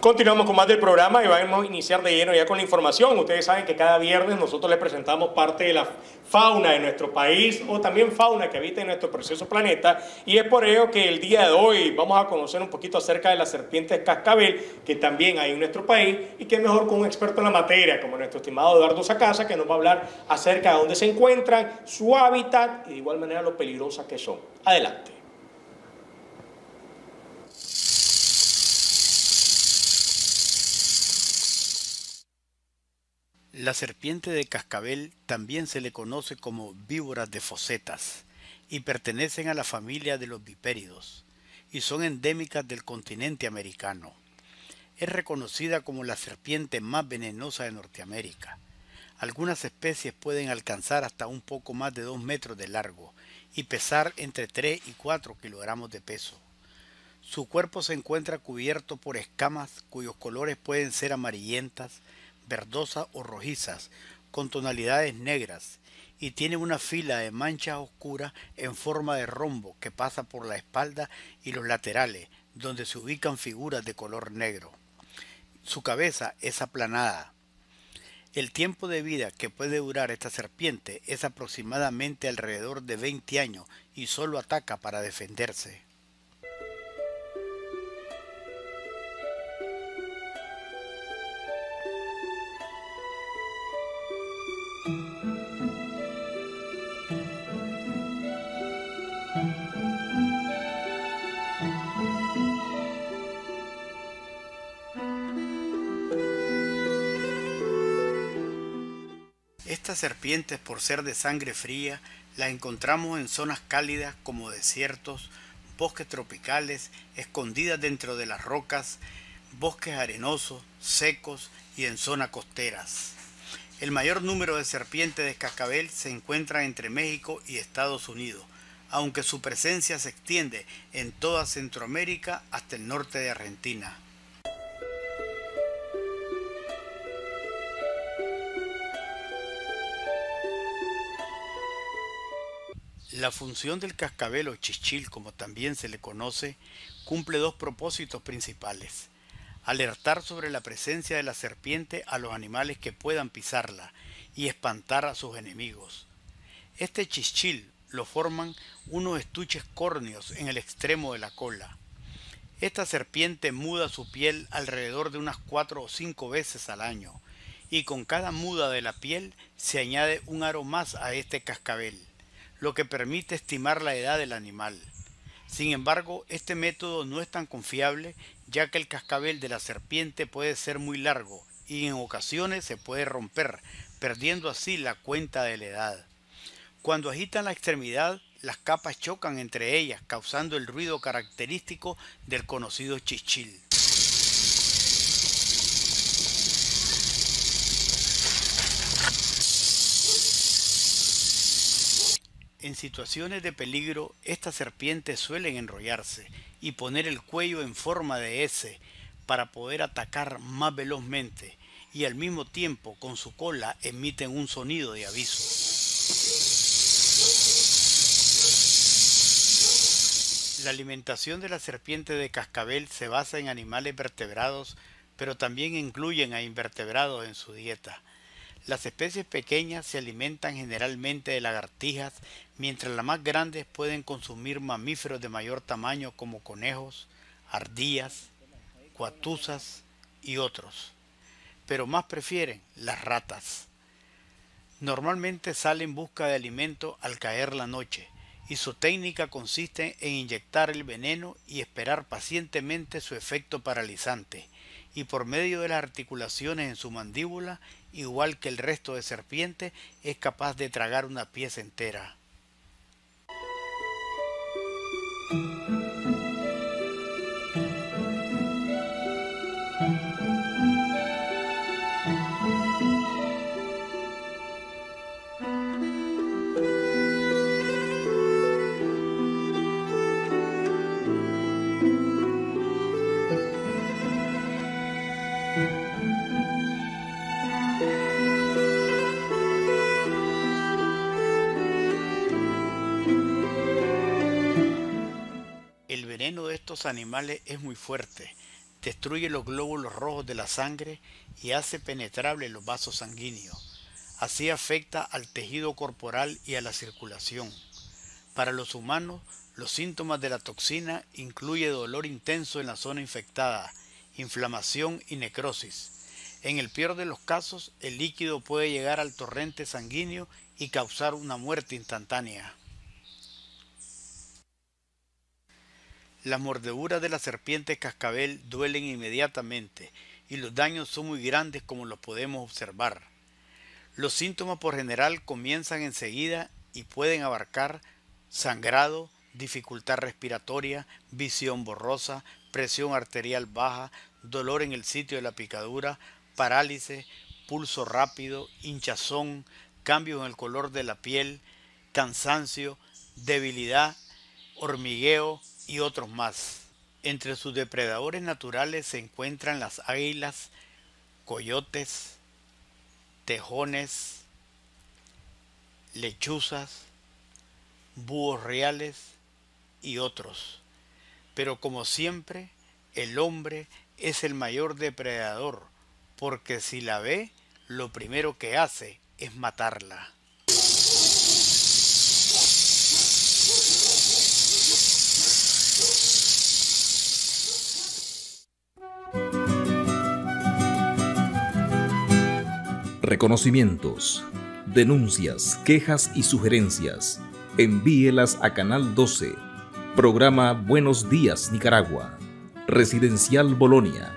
Continuamos con más del programa y vamos a iniciar de lleno ya con la información. Ustedes saben que cada viernes nosotros les presentamos parte de la fauna de nuestro país o también fauna que habita en nuestro precioso planeta y es por ello que el día de hoy vamos a conocer un poquito acerca de las serpientes cascabel que también hay en nuestro país y que mejor con un experto en la materia como nuestro estimado Eduardo Sacasa que nos va a hablar acerca de dónde se encuentran, su hábitat y de igual manera lo peligrosas que son. Adelante. La serpiente de cascabel también se le conoce como víboras de fosetas y pertenecen a la familia de los vipéridos y son endémicas del continente americano. Es reconocida como la serpiente más venenosa de Norteamérica. Algunas especies pueden alcanzar hasta un poco más de 2 metros de largo y pesar entre 3 y 4 kilogramos de peso. Su cuerpo se encuentra cubierto por escamas cuyos colores pueden ser amarillentas, verdosas o rojizas, con tonalidades negras, y tiene una fila de manchas oscuras en forma de rombo que pasa por la espalda y los laterales, donde se ubican figuras de color negro. Su cabeza es aplanada. El tiempo de vida que puede durar esta serpiente es aproximadamente alrededor de 20 años y solo ataca para defenderse. Estas serpientes, por ser de sangre fría, las encontramos en zonas cálidas como desiertos, bosques tropicales, escondidas dentro de las rocas, bosques arenosos, secos y en zonas costeras. El mayor número de serpientes de cascabel se encuentra entre México y Estados Unidos, aunque su presencia se extiende en toda Centroamérica hasta el norte de Argentina. La función del cascabel o chichil, como también se le conoce, cumple dos propósitos principales. Alertar sobre la presencia de la serpiente a los animales que puedan pisarla y espantar a sus enemigos. Este chichil lo forman unos estuches córneos en el extremo de la cola. Esta serpiente muda su piel alrededor de unas cuatro o cinco veces al año, y con cada muda de la piel se añade un aro más a este cascabel lo que permite estimar la edad del animal. Sin embargo, este método no es tan confiable ya que el cascabel de la serpiente puede ser muy largo y en ocasiones se puede romper, perdiendo así la cuenta de la edad. Cuando agitan la extremidad, las capas chocan entre ellas, causando el ruido característico del conocido chichil. En situaciones de peligro, estas serpientes suelen enrollarse y poner el cuello en forma de S para poder atacar más velozmente y al mismo tiempo con su cola emiten un sonido de aviso. La alimentación de la serpiente de cascabel se basa en animales vertebrados, pero también incluyen a invertebrados en su dieta. Las especies pequeñas se alimentan generalmente de lagartijas, mientras las más grandes pueden consumir mamíferos de mayor tamaño como conejos, ardillas, cuatuzas y otros, pero más prefieren las ratas. Normalmente sale en busca de alimento al caer la noche, y su técnica consiste en inyectar el veneno y esperar pacientemente su efecto paralizante, y por medio de las articulaciones en su mandíbula, igual que el resto de serpiente, es capaz de tragar una pieza entera. Animales es muy fuerte, destruye los glóbulos rojos de la sangre y hace penetrable los vasos sanguíneos. Así afecta al tejido corporal y a la circulación. Para los humanos, los síntomas de la toxina incluye dolor intenso en la zona infectada, inflamación y necrosis. En el peor de los casos, el líquido puede llegar al torrente sanguíneo y causar una muerte instantánea. Las mordeduras de la serpiente cascabel duelen inmediatamente y los daños son muy grandes como lo podemos observar. Los síntomas por general comienzan enseguida y pueden abarcar sangrado, dificultad respiratoria, visión borrosa, presión arterial baja, dolor en el sitio de la picadura, parálisis, pulso rápido, hinchazón, cambio en el color de la piel, cansancio, debilidad, hormigueo, y otros más. Entre sus depredadores naturales se encuentran las águilas, coyotes, tejones, lechuzas, búhos reales y otros. Pero como siempre, el hombre es el mayor depredador, porque si la ve, lo primero que hace es matarla. Reconocimientos, denuncias, quejas y sugerencias, envíelas a Canal 12, programa Buenos Días Nicaragua, Residencial Bolonia,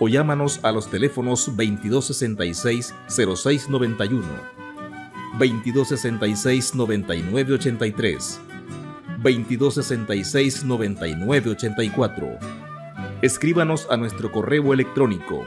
o llámanos a los teléfonos 2266-0691, 2266-9983, 2266-9984. Escríbanos a nuestro correo electrónico